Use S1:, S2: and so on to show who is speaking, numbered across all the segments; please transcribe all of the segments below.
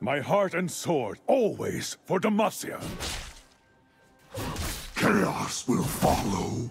S1: My heart and sword, always for Demacia.
S2: Chaos will follow.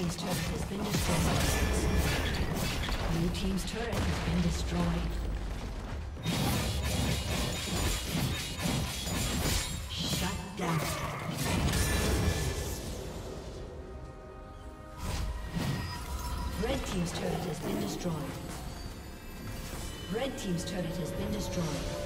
S3: Team's turret has been destroyed. Blue Team's turret has been destroyed. Shut down. Red Team's turret has been destroyed. Red Team's turret has been destroyed.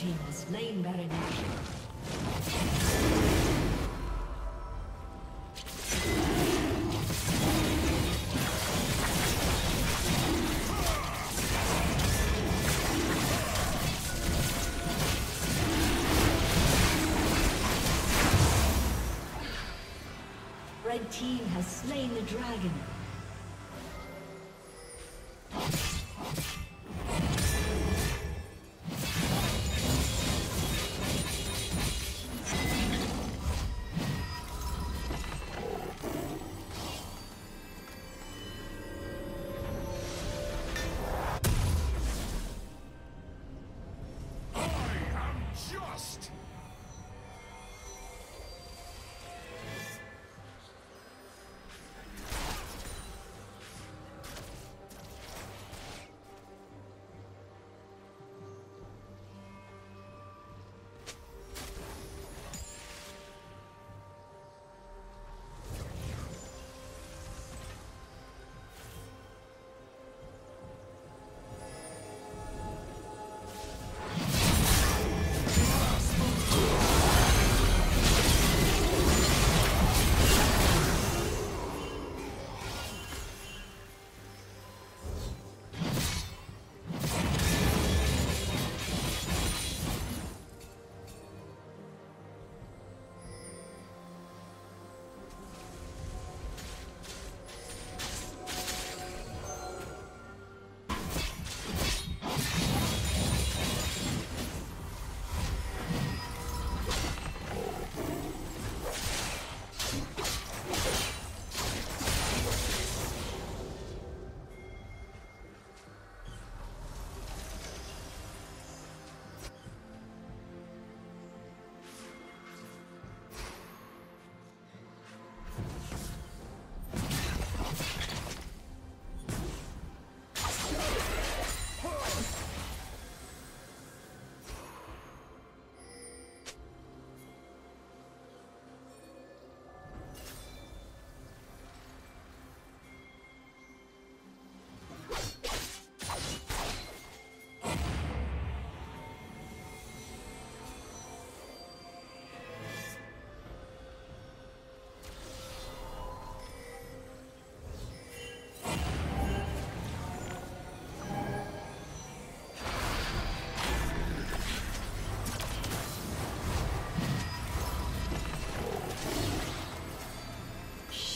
S3: Team has slain Baron Red team has slain the dragon.